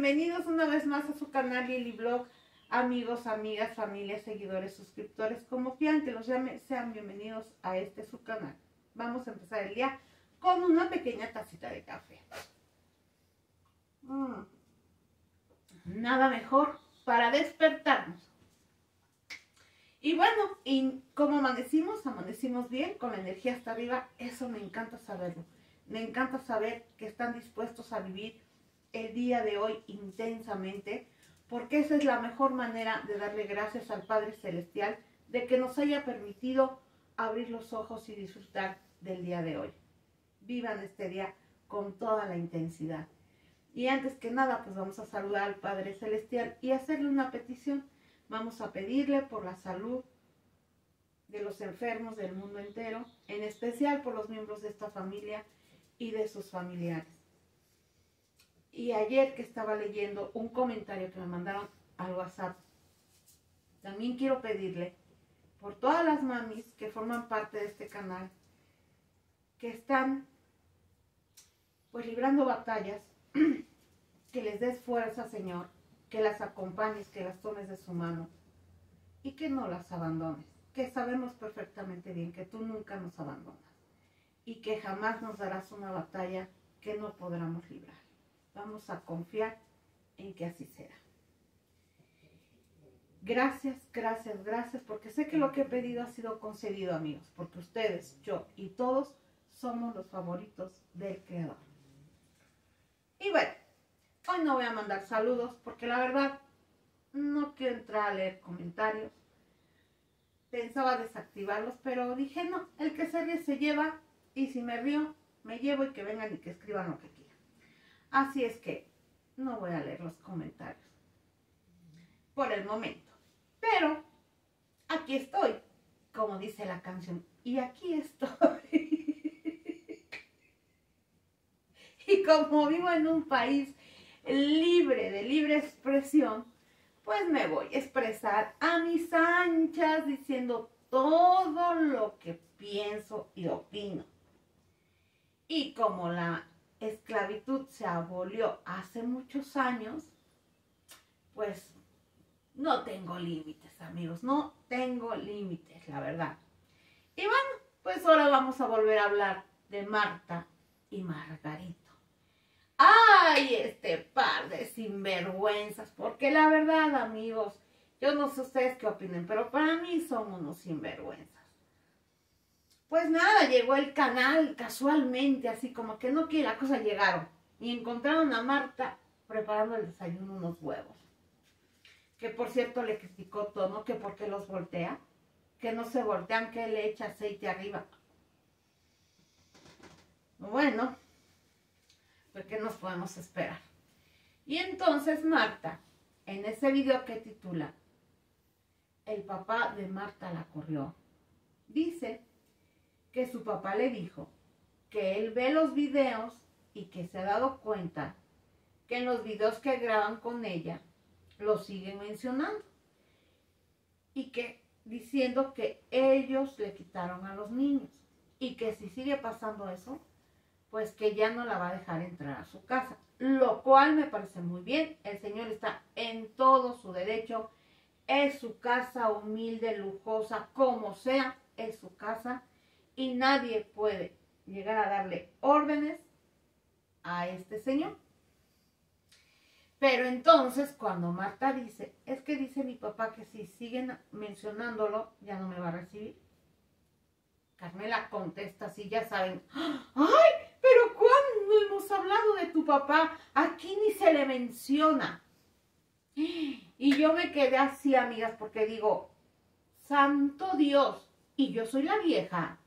bienvenidos una vez más a su canal Lili Blog. Amigos, amigas, familias, seguidores, suscriptores, como quieran que los llame, sean bienvenidos a este su canal. Vamos a empezar el día con una pequeña tacita de café. Mm. Nada mejor para despertarnos. Y bueno, y como amanecimos, amanecimos bien, con la energía hasta arriba, eso me encanta saberlo. Me encanta saber que están dispuestos a vivir el día de hoy intensamente, porque esa es la mejor manera de darle gracias al Padre Celestial de que nos haya permitido abrir los ojos y disfrutar del día de hoy. Vivan este día con toda la intensidad. Y antes que nada, pues vamos a saludar al Padre Celestial y hacerle una petición. Vamos a pedirle por la salud de los enfermos del mundo entero, en especial por los miembros de esta familia y de sus familiares. Y ayer que estaba leyendo un comentario que me mandaron al WhatsApp, también quiero pedirle por todas las mamis que forman parte de este canal, que están pues librando batallas, que les des fuerza, Señor, que las acompañes, que las tomes de su mano y que no las abandones, que sabemos perfectamente bien que tú nunca nos abandonas y que jamás nos darás una batalla que no podamos librar. Vamos a confiar en que así será. Gracias, gracias, gracias, porque sé que lo que he pedido ha sido concedido, amigos, porque ustedes, yo y todos somos los favoritos del Creador. Y bueno, hoy no voy a mandar saludos porque la verdad no quiero entrar a leer comentarios. Pensaba desactivarlos, pero dije no, el que se ríe se lleva y si me río, me llevo y que vengan y que escriban lo que quieran. Así es que no voy a leer los comentarios por el momento. Pero aquí estoy, como dice la canción, y aquí estoy. y como vivo en un país libre de libre expresión, pues me voy a expresar a mis anchas diciendo todo lo que pienso y opino. Y como la esclavitud se abolió hace muchos años, pues no tengo límites, amigos, no tengo límites, la verdad. Y bueno, pues ahora vamos a volver a hablar de Marta y Margarito. ¡Ay, este par de sinvergüenzas! Porque la verdad, amigos, yo no sé ustedes qué opinen, pero para mí son unos sinvergüenzas. Pues nada, llegó el canal casualmente, así como que no quiere la cosa, llegaron. Y encontraron a Marta preparando el desayuno unos huevos. Que por cierto le criticó todo, Que porque los voltea. Que no se voltean, que le echa aceite arriba. Bueno, pues ¿qué nos podemos esperar? Y entonces Marta, en ese video que titula El papá de Marta la corrió, dice que su papá le dijo que él ve los videos y que se ha dado cuenta que en los videos que graban con ella lo siguen mencionando. Y que diciendo que ellos le quitaron a los niños. Y que si sigue pasando eso, pues que ya no la va a dejar entrar a su casa, lo cual me parece muy bien, el señor está en todo su derecho, es su casa humilde, lujosa, como sea, es su casa y nadie puede llegar a darle órdenes a este señor. Pero entonces cuando Marta dice, es que dice mi papá que si siguen mencionándolo, ya no me va a recibir. Carmela contesta así, ya saben, ¡ay! Pero cuando hemos hablado de tu papá, aquí ni se le menciona. Y yo me quedé así, amigas, porque digo, santo Dios, y yo soy la vieja.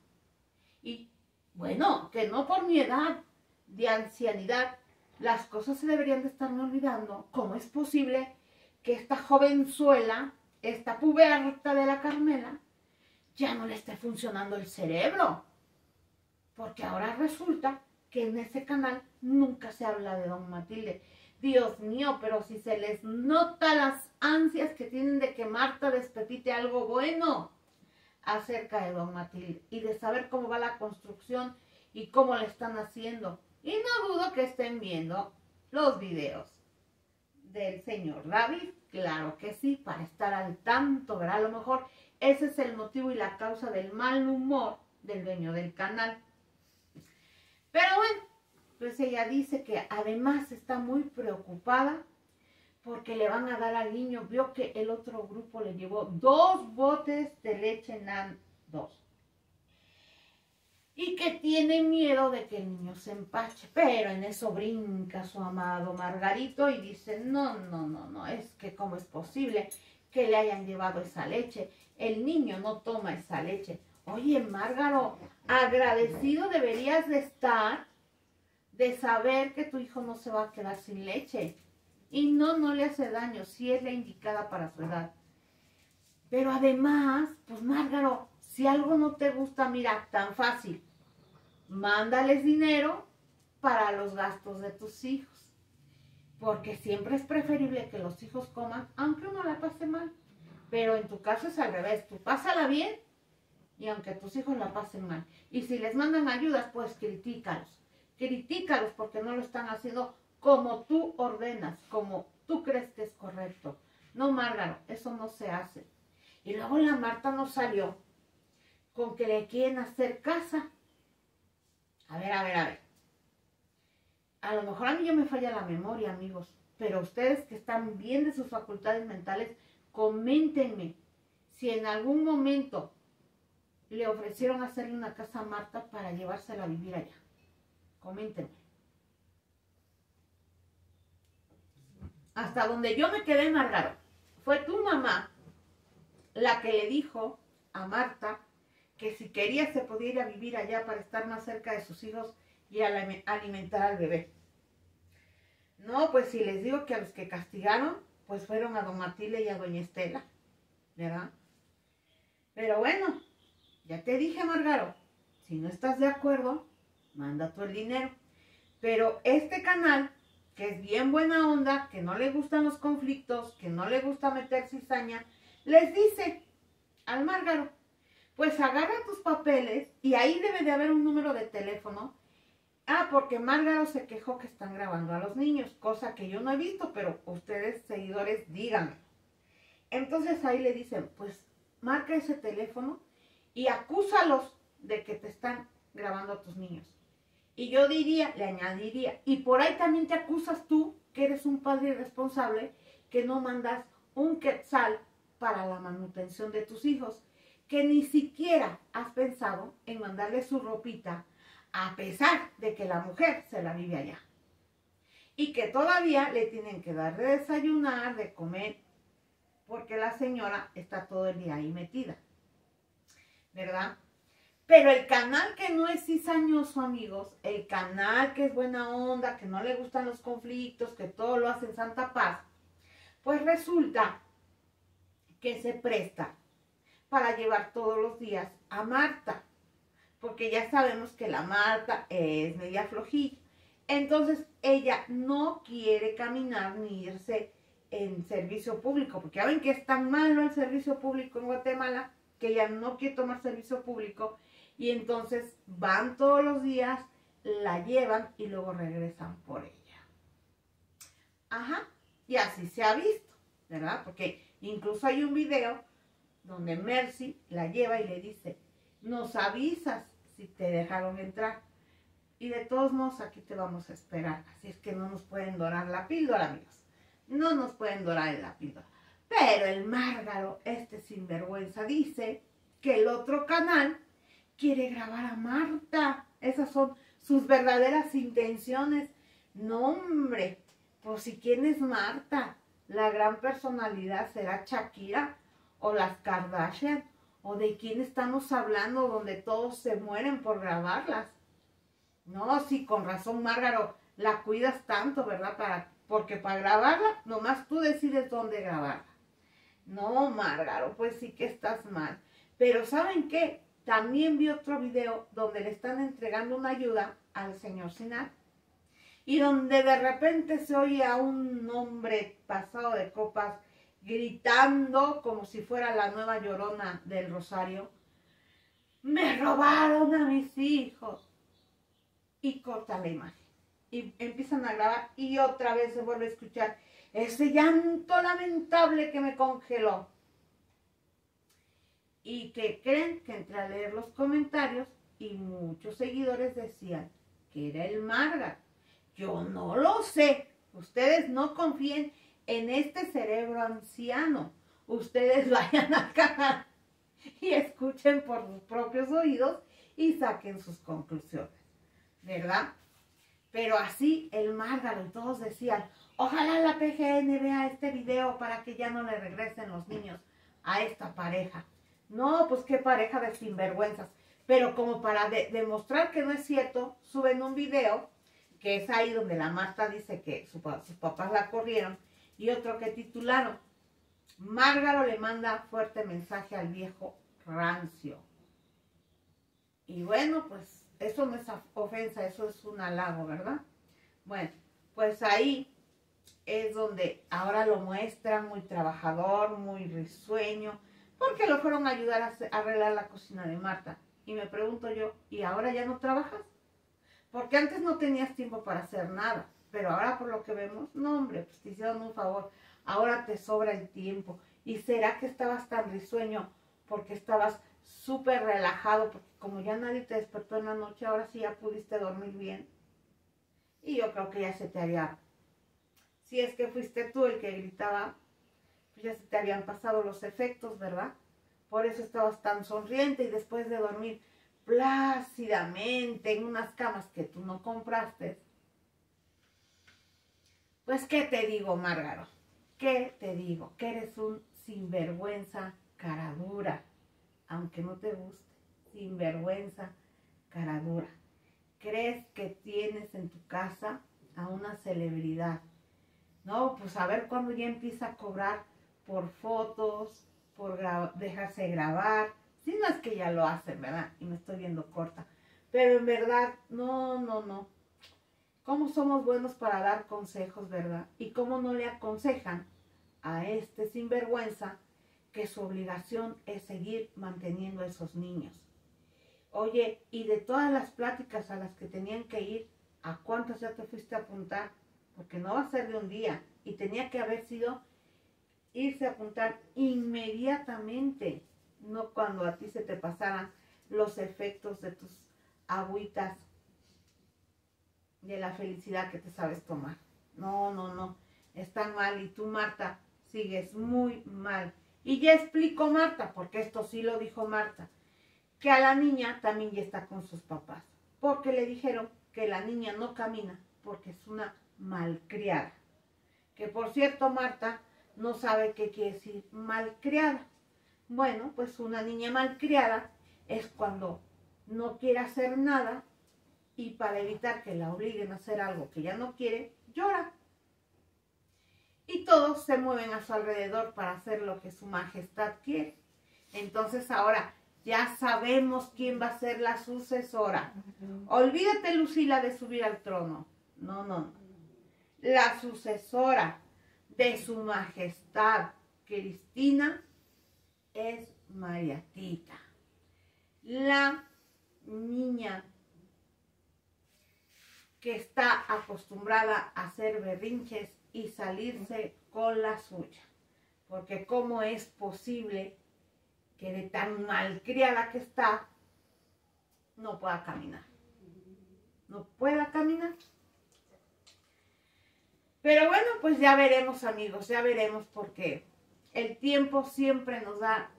Y bueno, que no por mi edad de ancianidad, las cosas se deberían de estarme olvidando. ¿Cómo es posible que esta jovenzuela, esta puberta de la Carmela, ya no le esté funcionando el cerebro? Porque ahora resulta que en ese canal nunca se habla de Don Matilde. Dios mío, pero si se les nota las ansias que tienen de que Marta despepite algo bueno acerca de Don Matilde y de saber cómo va la construcción y cómo le están haciendo. Y no dudo que estén viendo los videos del señor David. Claro que sí, para estar al tanto, ¿verdad? A lo mejor ese es el motivo y la causa del mal humor del dueño del canal. Pero bueno, pues ella dice que además está muy preocupada porque le van a dar al niño. Vio que el otro grupo le llevó dos botes de leche NAN 2. Y que tiene miedo de que el niño se empache. Pero en eso brinca su amado Margarito y dice, no, no, no, no, es que cómo es posible que le hayan llevado esa leche. El niño no toma esa leche. Oye, Márgaro, agradecido deberías de estar de saber que tu hijo no se va a quedar sin leche. Y no, no le hace daño, si es la indicada para su edad. Pero además, pues Márgaro, si algo no te gusta, mira, tan fácil, mándales dinero para los gastos de tus hijos. Porque siempre es preferible que los hijos coman, aunque uno la pase mal. Pero en tu caso es al revés, tú pásala bien y aunque tus hijos la pasen mal. Y si les mandan ayudas, pues critícalos critícalos porque no lo están haciendo como tú ordenas, como tú crees que es correcto. No, Márgaro, eso no se hace. Y luego la Marta no salió con que le quieren hacer casa. A ver, a ver, a ver. A lo mejor a mí ya me falla la memoria, amigos, pero ustedes que están bien de sus facultades mentales, coméntenme si en algún momento le ofrecieron hacerle una casa a Marta para llevársela a vivir allá. Coméntenme. Hasta donde yo me quedé Margaro, fue tu mamá la que le dijo a Marta que si quería se podía ir a vivir allá para estar más cerca de sus hijos y alimentar al bebé. No, pues si les digo que a los que castigaron, pues fueron a don Matilde y a doña Estela, ¿verdad? Pero bueno, ya te dije, Margaro, si no estás de acuerdo, manda tú el dinero. Pero este canal, que es bien buena onda, que no le gustan los conflictos, que no le gusta meter cizaña, les dice al Márgaro, pues agarra tus papeles y ahí debe de haber un número de teléfono. Ah, porque Márgaro se quejó que están grabando a los niños, cosa que yo no he visto, pero ustedes seguidores díganme. Entonces ahí le dicen, pues marca ese teléfono y acúsalos de que te están grabando a tus niños. Y yo diría, le añadiría, y por ahí también te acusas tú, que eres un padre irresponsable, que no mandas un quetzal para la manutención de tus hijos, que ni siquiera has pensado en mandarle su ropita, a pesar de que la mujer se la vive allá. Y que todavía le tienen que dar de desayunar, de comer, porque la señora está todo el día ahí metida. ¿Verdad? Pero el canal que no es cizañoso, amigos, el canal que es buena onda, que no le gustan los conflictos, que todo lo hace en santa paz, pues resulta que se presta para llevar todos los días a Marta, porque ya sabemos que la Marta es media flojilla. Entonces ella no quiere caminar ni irse en servicio público, porque ya ven que es tan malo el servicio público en Guatemala que ella no quiere tomar servicio público y entonces van todos los días, la llevan y luego regresan por ella. Ajá, y así se ha visto, ¿verdad? Porque incluso hay un video donde Mercy la lleva y le dice, nos avisas si te dejaron entrar. Y de todos modos aquí te vamos a esperar. Así es que no nos pueden dorar la píldora, amigos. No nos pueden dorar la píldora. Pero el Márgaro, este sinvergüenza, dice que el otro canal quiere grabar a Marta. Esas son sus verdaderas intenciones. No, hombre, por si quién es Marta. La gran personalidad será Shakira o las Kardashian o de quién estamos hablando donde todos se mueren por grabarlas. No, sí, con razón, Márgaro, la cuidas tanto, ¿verdad? Para, porque para grabarla, nomás tú decides dónde grabarla. No, Márgaro, pues sí que estás mal. Pero ¿saben qué? También vi otro video donde le están entregando una ayuda al señor Sinar y donde de repente se oye a un hombre pasado de copas gritando como si fuera la nueva llorona del Rosario. Me robaron a mis hijos. Y corta la imagen. Y empiezan a grabar y otra vez se vuelve a escuchar. ese llanto lamentable que me congeló. Y que creen que entré a leer los comentarios y muchos seguidores decían que era el Marga. Yo no lo sé. Ustedes no confíen en este cerebro anciano. Ustedes vayan al canal y escuchen por sus propios oídos y saquen sus conclusiones. ¿Verdad? Pero así el Márgaro todos decían, ojalá la PGN vea este video para que ya no le regresen los niños a esta pareja. No, pues qué pareja de sinvergüenzas. Pero como para demostrar que no es cierto, suben un video, que es ahí donde la Marta dice que sus papás la corrieron, y otro que titularon, Márgaro le manda fuerte mensaje al viejo rancio. Y bueno, pues eso no es ofensa, eso es un halago, ¿verdad? Bueno, pues ahí es donde ahora lo muestra muy trabajador, muy risueño, porque lo fueron a ayudar a arreglar la cocina de Marta. Y me pregunto yo, ¿y ahora ya no trabajas? Porque antes no tenías tiempo para hacer nada, pero ahora por lo que vemos, no hombre, pues te hicieron un favor, ahora te sobra el tiempo. ¿Y será que estabas tan risueño porque estabas súper relajado, porque como ya nadie te despertó en la noche, ahora sí ya pudiste dormir bien? Y yo creo que ya se te haría, si es que fuiste tú el que gritaba, ya se te habían pasado los efectos, ¿verdad? Por eso estabas tan sonriente y después de dormir plácidamente en unas camas que tú no compraste. Pues, ¿qué te digo, Márgaro? ¿Qué te digo? Que eres un sinvergüenza cara dura, aunque no te guste, sinvergüenza cara dura. ¿Crees que tienes en tu casa a una celebridad? No, pues a ver cuándo ya empieza a cobrar por fotos, por dejarse grabar. Si no es que ya lo hacen, ¿verdad? Y me estoy viendo corta. Pero en verdad, no, no, no. ¿Cómo somos buenos para dar consejos, verdad? Y cómo no le aconsejan a este sinvergüenza que su obligación es seguir manteniendo a esos niños. Oye, y de todas las pláticas a las que tenían que ir, ¿a cuántas ya te fuiste a apuntar? Porque no va a ser de un día. Y tenía que haber sido irse a apuntar inmediatamente, no cuando a ti se te pasaran los efectos de tus agüitas de la felicidad que te sabes tomar. No, no, no, está mal y tú, Marta, sigues muy mal. Y ya explico, Marta, porque esto sí lo dijo Marta, que a la niña también ya está con sus papás, porque le dijeron que la niña no camina porque es una malcriada. Que por cierto, Marta, no sabe qué quiere decir malcriada. Bueno, pues una niña malcriada es cuando no quiere hacer nada y para evitar que la obliguen a hacer algo que ya no quiere, llora. Y todos se mueven a su alrededor para hacer lo que su majestad quiere. Entonces ahora ya sabemos quién va a ser la sucesora. Olvídate, Lucila, de subir al trono. No, no, no. La sucesora de su majestad Cristina es Mariatita, la niña que está acostumbrada a hacer berrinches y salirse con la suya. Porque cómo es posible que de tan malcriada que está, no pueda caminar. No pueda caminar. Pero bueno, pues ya veremos amigos, ya veremos porque el tiempo siempre nos da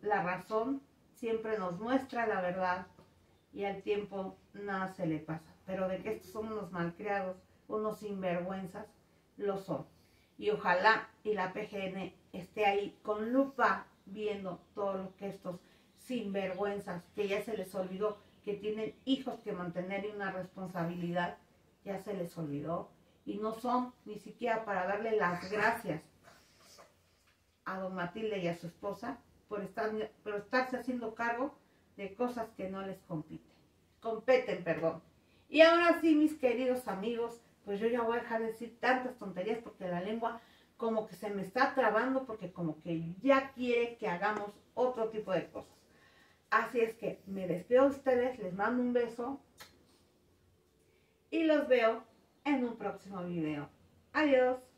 la razón, siempre nos muestra la verdad y al tiempo nada se le pasa. Pero de que estos son unos malcriados, unos sinvergüenzas, lo son. Y ojalá y la PGN esté ahí con lupa viendo todo lo que estos sinvergüenzas, que ya se les olvidó que tienen hijos que mantener y una responsabilidad, ya se les olvidó y no son ni siquiera para darle las gracias a don Matilde y a su esposa por, estar, por estarse haciendo cargo de cosas que no les compiten. Competen, perdón. Y ahora sí, mis queridos amigos, pues yo ya voy a dejar de decir tantas tonterías porque la lengua como que se me está trabando porque como que ya quiere que hagamos otro tipo de cosas. Así es que me despido de ustedes, les mando un beso y los veo en un próximo video. Adiós.